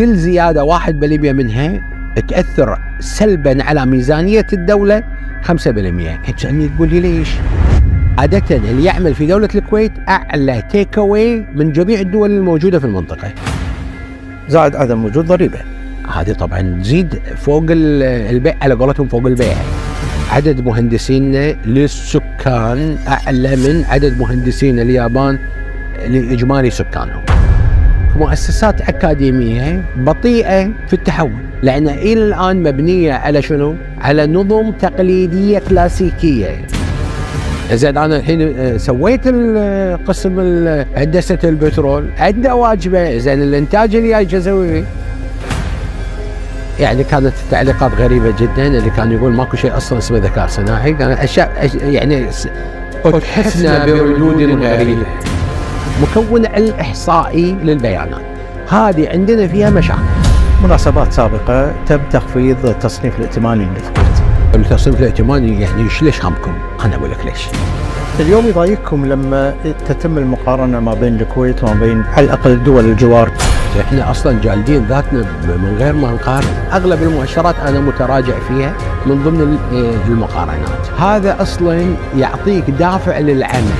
كل زيادة 1% منها تأثر سلبا على ميزانية الدولة 5% تسالني تقول لي ليش؟ عادة اللي يعمل في دولة الكويت أعلى تيك أواي من جميع الدول الموجودة في المنطقة. زائد عدم وجود ضريبة هذه طبعا تزيد فوق ال- البيع على قولتهم فوق البيع. عدد مهندسينا للسكان أعلى من عدد مهندسين اليابان لإجمالي سكانهم. مؤسسات أكاديمية بطيئة في التحول لأن إلى الآن مبنية على شنو؟ على نظم تقليدية كلاسيكية. زين أنا الحين آه، سويت قسم هندسة البترول. عنده واجبه زين الإنتاج اللي جاي أسوي؟ يعني كانت التعليقات غريبة جدا اللي كان يقول ماكو شيء أصلا اسمه ذكاء صناعي. أشياء يعني اتحفنا بردود غريبه مكون الإحصائي للبيانات. هذه عندنا فيها مشاكل. مناسبات سابقة تم تخفيض التصنيف الائتماني للكويت التصنيف الائتماني يعني ليش همكم؟ أنا أقول لك ليش. اليوم يضايقكم لما تتم المقارنة ما بين الكويت وما بين على الأقل دول الجوار. إحنا أصلا جالدين ذاتنا من غير ما نقارن. أغلب المؤشرات أنا متراجع فيها من ضمن ال- المقارنات. هذا أصلا يعطيك دافع للعمل.